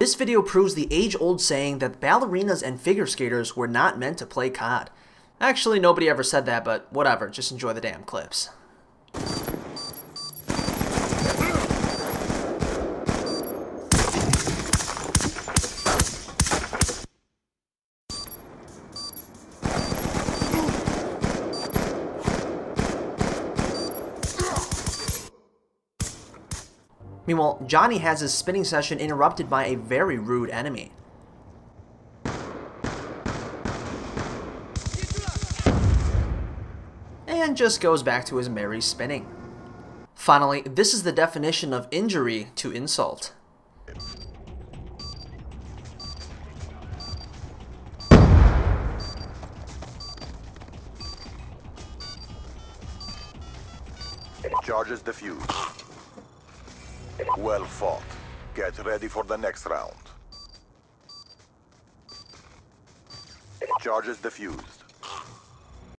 This video proves the age-old saying that ballerinas and figure skaters were not meant to play COD. Actually, nobody ever said that, but whatever, just enjoy the damn clips. Meanwhile, Johnny has his spinning session interrupted by a very rude enemy. And just goes back to his merry spinning. Finally, this is the definition of injury to insult. Charges defused. Well fought. Get ready for the next round. Charges defused.